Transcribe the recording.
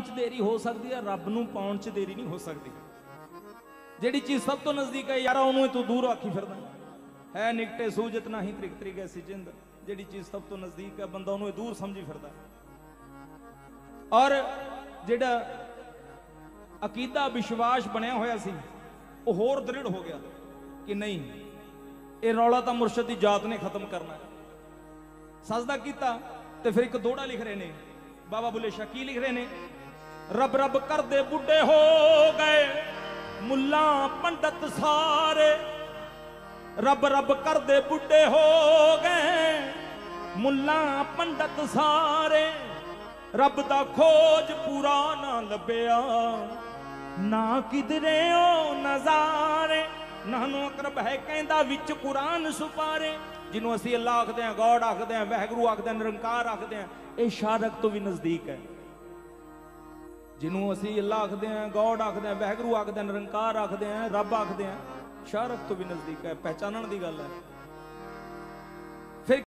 ਚ ਦੇਰੀ ਹੋ ਸਕਦੀ ਹੈ ਰੱਬ ਨੂੰ ਪਾਉਣ ਚ ਦੇਰੀ ਨਹੀਂ ਹੋ ਸਕਦੀ। ਜਿਹੜੀ ਚੀਜ਼ ਸਭ ਤੋਂ ਨਜ਼ਦੀਕ ਹੈ ਯਾਰਾ ਉਹਨੂੰ ਤੂੰ ਦੂਰ ਆਖੀ ਫਿਰਦਾ। ਹੈ ਨਿਕਟੇ ਸੂਜਤ ਨਹੀਂ ਤ੍ਰਿਕ ਤ੍ਰਿਕ ਐਸੀ ਜਿੰਦ। ਜਿਹੜੀ ਚੀਜ਼ ਸਭ ਤੋਂ ਨਜ਼ਦੀਕ ਹੈ ਬੰਦਾ ਉਹਨੂੰ ਦੂਰ ਸਮਝੀ ਫਿਰਦਾ। ਔਰ ਜਿਹੜਾ ਅਕੀਦਾ ਵਿਸ਼ਵਾਸ ਬਣਿਆ ਹੋਇਆ ਸੀ, ਉਹ ਹੋਰ ਦ੍ਰਿੜ ਹੋ ਗਿਆ ਕਿ ਨਹੀਂ, ਇਹ ਰੌਲਾ ਤਾਂ ਮੁਰਸ਼ਦ ਦੀ ਜਾਤ ਨੇ ਖਤਮ ਕਰਨਾ ਹੈ। ਸਜਦਾ ਕੀਤਾ ਤੇ ਫਿਰ ਇੱਕ ਦੋੜਾ ਲਿਖ ਰਹੇ ਨੇ। ਬਾਬਾ ਬੁੱਲੇ ਸ਼ਾਹ ਕੀ ਲਿਖ ਰਹੇ ਨੇ? ਰੱਬ ਰੱਬ ਕਰਦੇ ਬੁੱਢੇ ਹੋ ਗਏ। ਮੁੱਲਾ ਪੰਡਤ ਸਾਰੇ ਰੱਬ ਰੱਬ ਕਰਦੇ ਬੁੱਢੇ ਹੋ ਗਏ। ਮੁੱਲਾ ਪੰਡਤ ਸਾਰੇ ਰੱਬ ਦਾ ਖੋਜ ਪੂਰਾ ਨਾ ਲੱਭਿਆ। ਨਾ ਕਿਧਰੇ ਉਹ ਨਜ਼ਾਰੇ, ਨਾਨੂ ਅਕਰਬ ਹੈ ਕਹਿੰਦਾ ਵਿੱਚ ਕੁਰਾਨ ਸੁਪਾਰੇ। ਜਿਹਨੂੰ ਅਸੀਂ ਅੱਲਾ ਆਖਦੇ ਹਾਂ ਗੋਡ ਆਖਦੇ ਹਾਂ, ਵਾਹਿਗੁਰੂ ਆਖਦੇ ਹਾਂ, ਨਿਰੰਕਾਰ ਆਖਦੇ ਹਾਂ, ਇਹ ਸ਼ਾਰਕ ਤੋਂ ਵੀ ਨਜ਼ਦੀਕ ਹੈ। ਜਿਹਨੂੰ ਅਸੀਂ ਅੱਲਾਹ ਆਖਦੇ ਹਾਂ, ਗੋਡ ਆਖਦੇ ਹਾਂ, ਵਹਿਗੁਰੂ ਆਖਦੇ ਹਾਂ, ਨਿਰੰਕਾਰ ਆਖਦੇ ਹਾਂ, ਰੱਬ ਆਖਦੇ ਹਾਂ ਸ਼ਾਰਕ ਤੋਂ ਵੀ ਨਜ਼ਦੀਕ ਹੈ, ਪਹਿਚਾਨਣ ਦੀ ਗੱਲ ਹੈ।